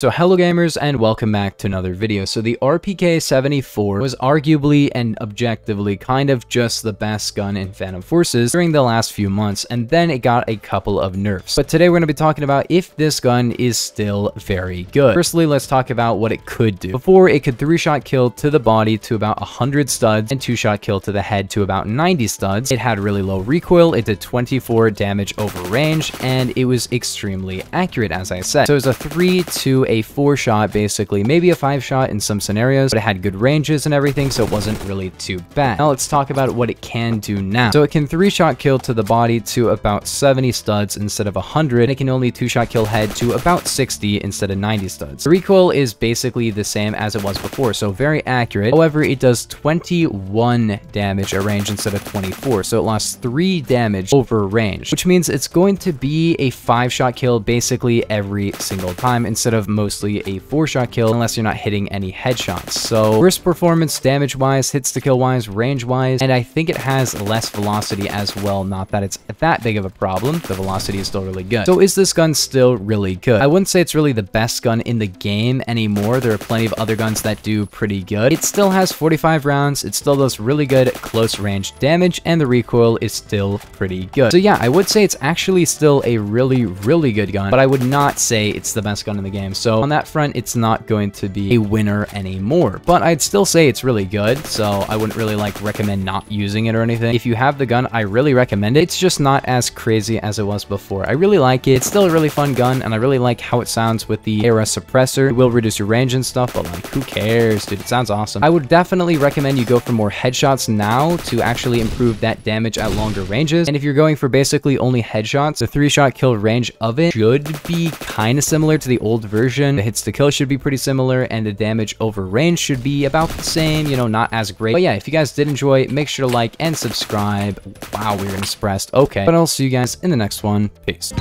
So hello gamers and welcome back to another video. So the RPK-74 was arguably and objectively kind of just the best gun in Phantom Forces during the last few months and then it got a couple of nerfs. But today we're going to be talking about if this gun is still very good. Firstly, let's talk about what it could do. Before, it could 3-shot kill to the body to about 100 studs and 2-shot kill to the head to about 90 studs. It had really low recoil, it did 24 damage over range, and it was extremely accurate as I said. So it was a 3 to a four shot basically, maybe a five shot in some scenarios, but it had good ranges and everything, so it wasn't really too bad. Now let's talk about what it can do now. So it can three shot kill to the body to about 70 studs instead of 100, and it can only two shot kill head to about 60 instead of 90 studs. The recoil is basically the same as it was before, so very accurate. However, it does 21 damage at range instead of 24, so it lost 3 damage over range, which means it's going to be a 5 shot kill basically every single time instead of mostly a 4-shot kill unless you're not hitting any headshots. So worst performance damage-wise, hits to kill-wise, range-wise, and I think it has less velocity as well. Not that it's that big of a problem. The velocity is still really good. So is this gun still really good? I wouldn't say it's really the best gun in the game anymore. There are plenty of other guns that do pretty good. It still has 45 rounds. It still does really good close range damage, and the recoil is still pretty good. So yeah, I would say it's actually still a really, really good gun, but I would not say it's the best gun in the game. So so on that front, it's not going to be a winner anymore. But I'd still say it's really good, so I wouldn't really like recommend not using it or anything. If you have the gun, I really recommend it. It's just not as crazy as it was before. I really like it. It's still a really fun gun, and I really like how it sounds with the ARS suppressor. It will reduce your range and stuff, but like, who cares, dude? It sounds awesome. I would definitely recommend you go for more headshots now to actually improve that damage at longer ranges. And if you're going for basically only headshots, the three-shot kill range of it should be kind of similar to the old version the hits to kill should be pretty similar, and the damage over range should be about the same, you know, not as great. But yeah, if you guys did enjoy, make sure to like and subscribe. Wow, we are impressed. Okay, but I'll see you guys in the next one. Peace.